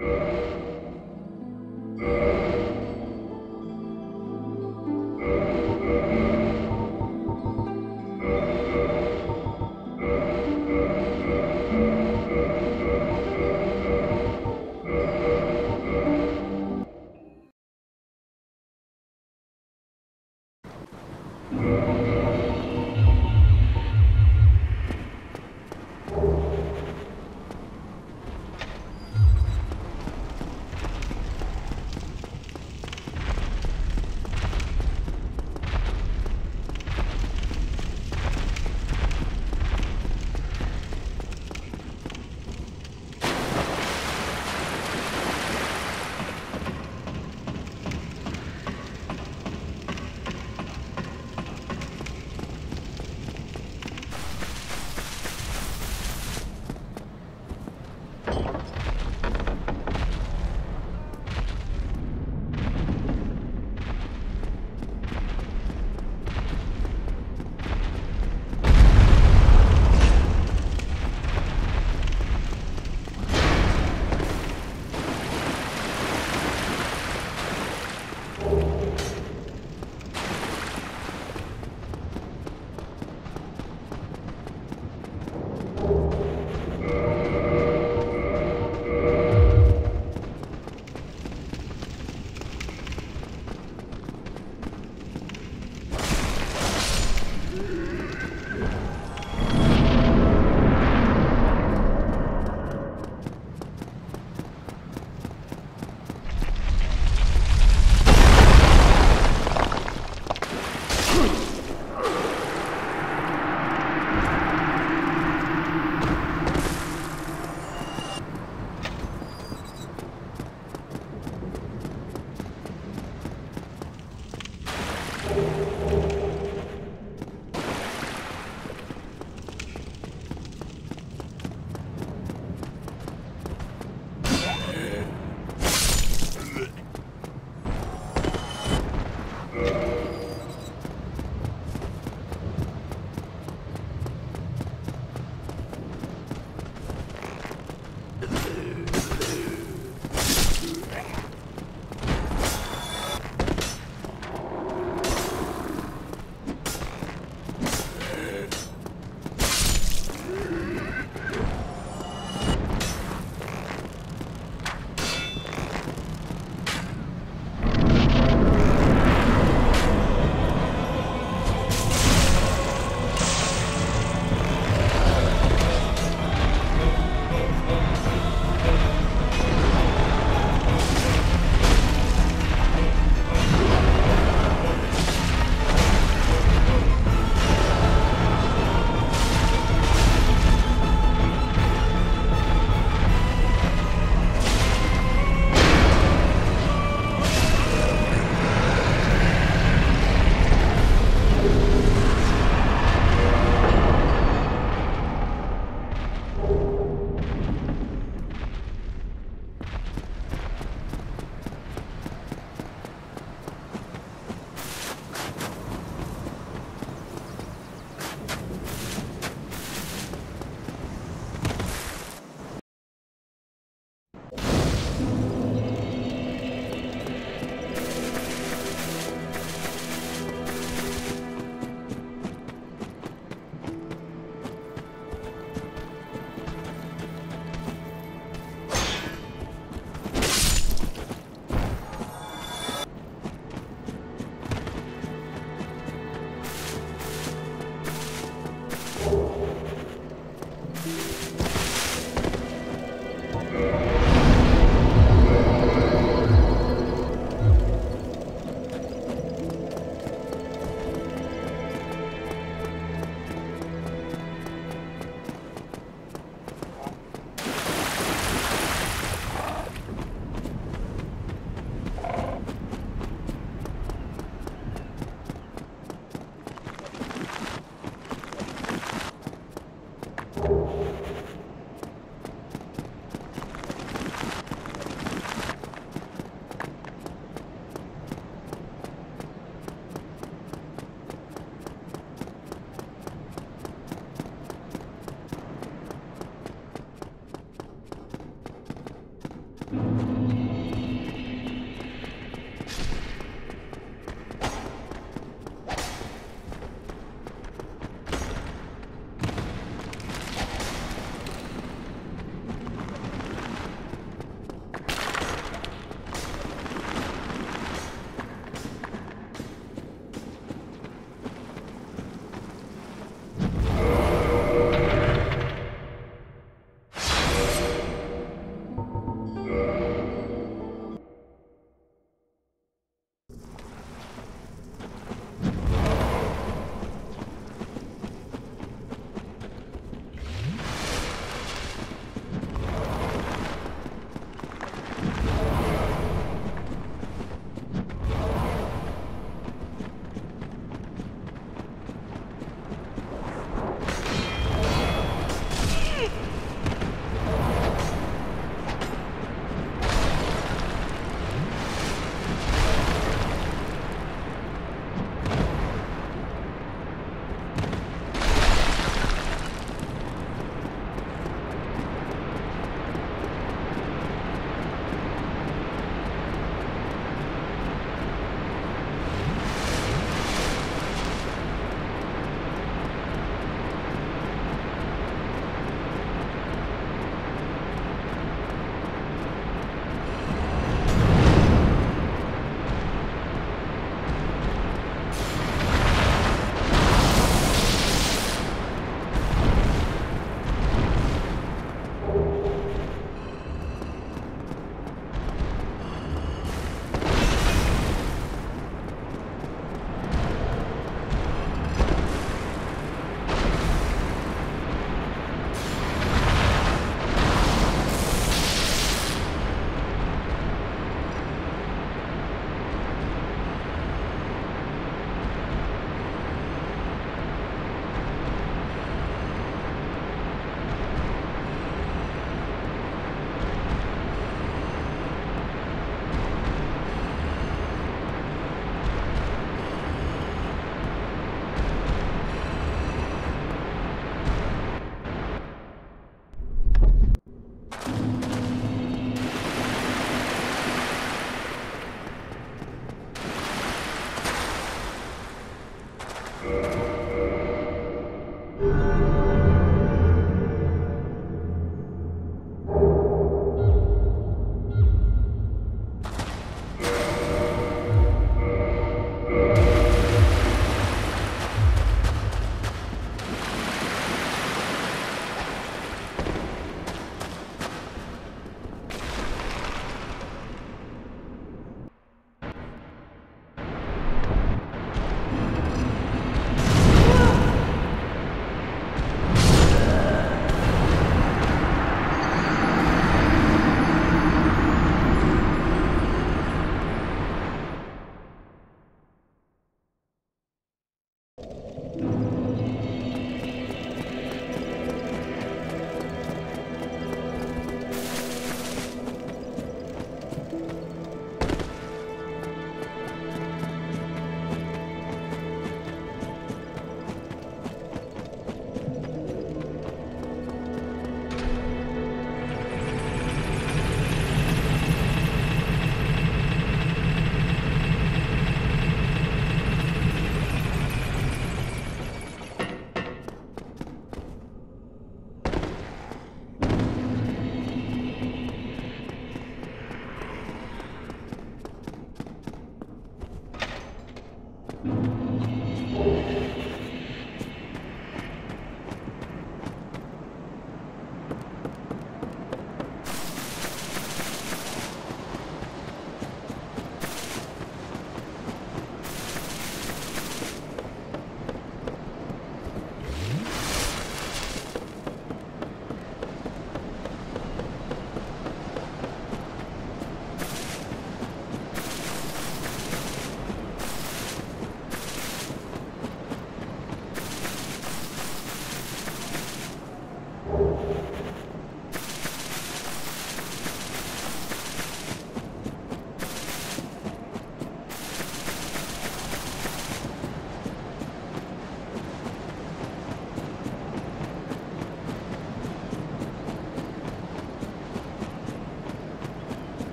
Uh...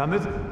cometh?